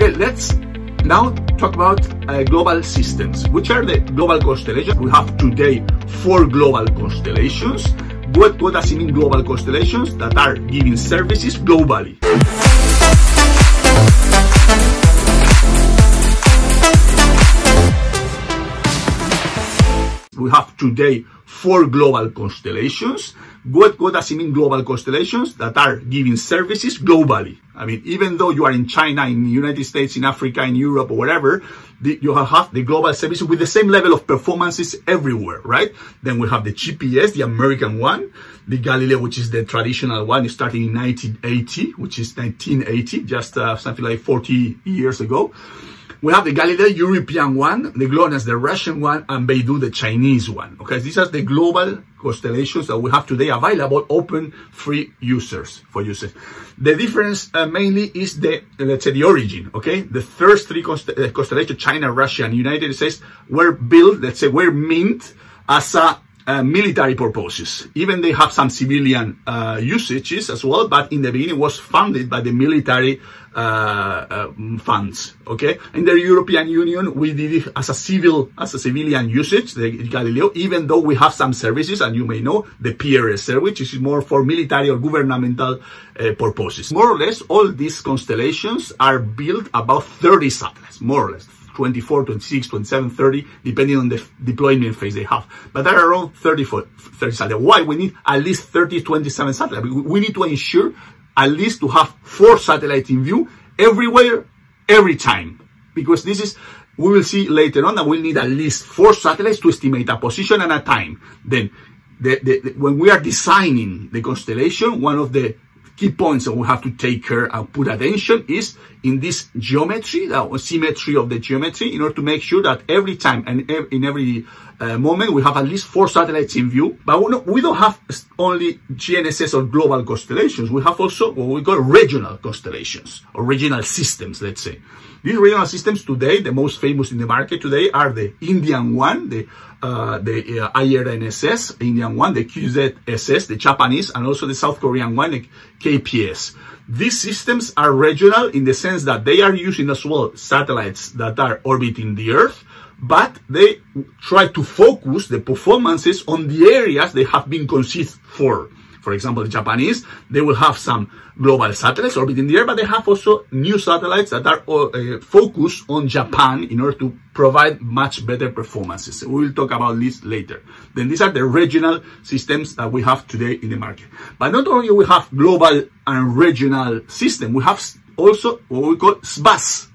Okay, let's now talk about uh, global systems. Which are the global constellations? We have today four global constellations. What, what does it mean global constellations? That are giving services globally. We have today four global constellations. What, what does it mean global constellations? That are giving services globally. I mean, even though you are in China, in the United States, in Africa, in Europe, or whatever, the, you have the global services with the same level of performances everywhere, right? Then we have the GPS, the American one, the Galileo, which is the traditional one, starting in 1980, which is 1980, just uh, something like 40 years ago. We have the Galileo European one, the GLONASS, the Russian one, and Beidou, the Chinese one. Okay, these are the global constellations that we have today available, open, free users for users. The difference uh, mainly is the, let's say, the origin. Okay, the first three uh, constellations, China, Russia, and United States, were built, let's say, were mint as a uh, military purposes. Even they have some civilian uh, usages as well, but in the beginning was funded by the military uh, uh, funds. Okay, in the European Union, we did it as a civil, as a civilian usage, the Galileo. Even though we have some services, and you may know the PRS service, which is more for military or governmental uh, purposes. More or less, all these constellations are built about 30 satellites, more or less. 24, 26, 27, 30, depending on the deployment phase they have. But there are around 30, 30 satellites. Why? We need at least 30, 27 satellites. We need to ensure at least to have four satellites in view everywhere, every time. Because this is, we will see later on that we'll need at least four satellites to estimate a position and a time. Then, the, the, the, when we are designing the constellation, one of the key points that we have to take care and put attention is in this geometry, the symmetry of the geometry, in order to make sure that every time and in every uh, moment we have at least four satellites in view. But we don't have only GNSS or global constellations. We have also what we call regional constellations or regional systems, let's say. These regional systems today, the most famous in the market today are the Indian one, the uh, the uh, IRNSS, Indian one, the QZSS, the Japanese, and also the South Korean one, the KPS. These systems are regional in the sense that they are using as well satellites that are orbiting the Earth, but they try to focus the performances on the areas they have been conceived for. For example, the Japanese, they will have some global satellites orbiting the but they have also new satellites that are uh, focused on Japan in order to provide much better performances. We will talk about this later. Then these are the regional systems that we have today in the market. But not only we have global and regional system, we have also what we call SBAS,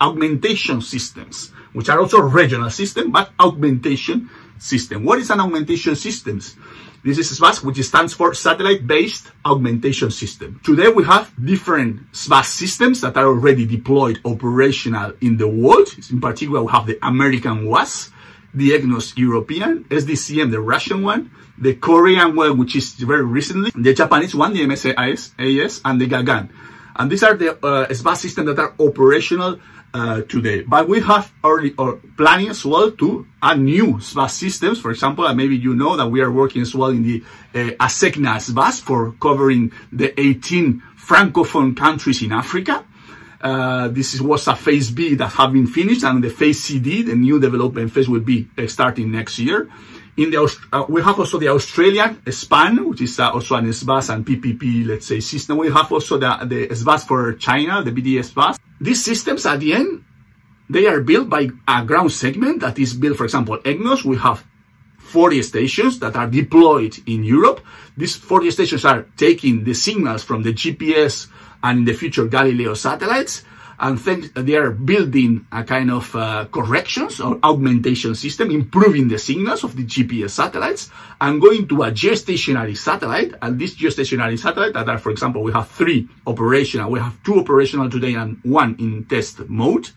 augmentation systems, which are also regional system, but augmentation system. What is an augmentation systems? This is SBAS, which stands for Satellite-Based Augmentation System. Today we have different SBAS systems that are already deployed operational in the world. In particular, we have the American WAAS, the EGNOS European, SDCM, the Russian one, the Korean one, which is very recently, the Japanese one, the MSAS, and the Gagan. And these are the uh, SBAS systems that are operational uh, today. But we have already or planning as well to add new SBAS systems. For example, and maybe you know that we are working as well in the uh, ASECNA for covering the 18 francophone countries in Africa. Uh, this was a phase B that have been finished and the phase CD, the new development phase will be uh, starting next year. In the, uh, we have also the Australian SPAN, which is uh, also an SBAS and PPP, let's say, system. We have also the, the SBAS for China, the BDS SBAS. These systems at the end, they are built by a ground segment that is built, for example, EGNOS. We have 40 stations that are deployed in Europe. These 40 stations are taking the signals from the GPS and in the future Galileo satellites and they are building a kind of uh, corrections or augmentation system, improving the signals of the GPS satellites and going to a geostationary satellite. And this geostationary satellite that are, for example, we have three operational, we have two operational today and one in test mode.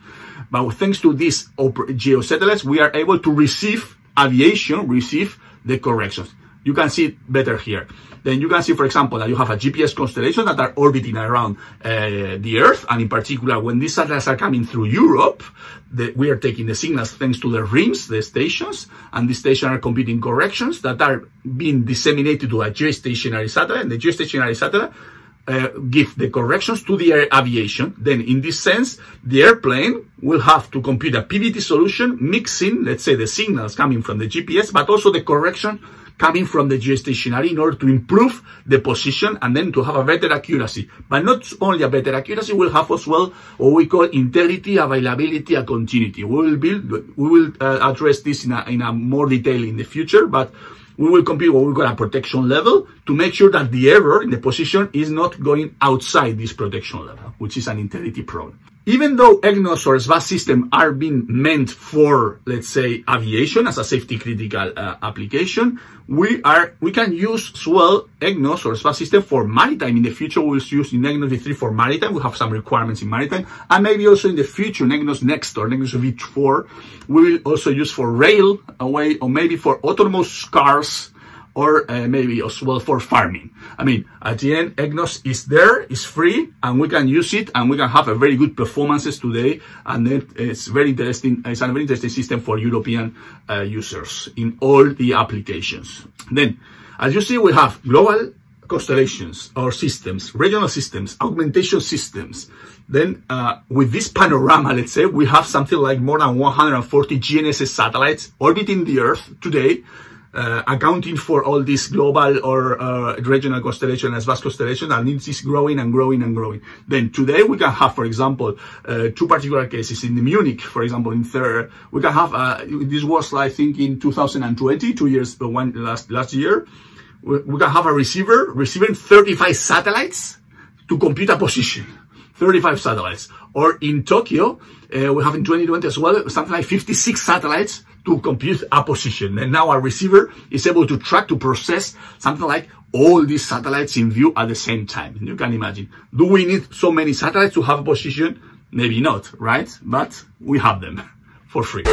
But thanks to these geo satellites, we are able to receive aviation, receive the corrections. You can see it better here. Then you can see, for example, that you have a GPS constellation that are orbiting around uh, the Earth. And in particular, when these satellites are coming through Europe, the, we are taking the signals thanks to the RIMS, the stations, and the stations are computing corrections that are being disseminated to a geostationary satellite. And the geostationary satellite uh, give the corrections to the air aviation. Then in this sense, the airplane will have to compute a PVT solution mixing, let's say the signals coming from the GPS, but also the correction coming from the geostationary in order to improve the position and then to have a better accuracy. But not only a better accuracy, we'll have as well what we call integrity, availability, and continuity. We will build, we will uh, address this in a, in a more detail in the future, but we will compute what we call a protection level to make sure that the error in the position is not going outside this protection level, which is an integrity problem. Even though EGNOS or SBAS system are being meant for, let's say, aviation as a safety critical uh, application, we are we can use as well EGNOS or SBAS system for maritime. In the future, we'll use in EGNOS V3 for maritime. We have some requirements in maritime, and maybe also in the future, EGNOS Next or EGNOS V4, we will also use for rail away or maybe for autonomous cars or uh, maybe as well for farming. I mean, at the end, EGNOS is there, it's free, and we can use it, and we can have a very good performances today, and then it's very interesting, it's a very interesting system for European uh, users in all the applications. Then, as you see, we have global constellations or systems, regional systems, augmentation systems. Then uh, with this panorama, let's say, we have something like more than 140 GNSS satellites orbiting the Earth today, uh, accounting for all this global or uh, regional constellation SBAS constellation and it is growing and growing and growing. Then today we can have, for example, uh, two particular cases in the Munich, for example, in third, we can have, uh, this was I think in 2020, two years, uh, one last, last year, we, we can have a receiver receiving 35 satellites to compute a position. 35 satellites. Or in Tokyo, uh, we have in 2020 as well, something like 56 satellites to compute a position. And now our receiver is able to track, to process something like all these satellites in view at the same time. You can imagine. Do we need so many satellites to have a position? Maybe not, right? But we have them for free.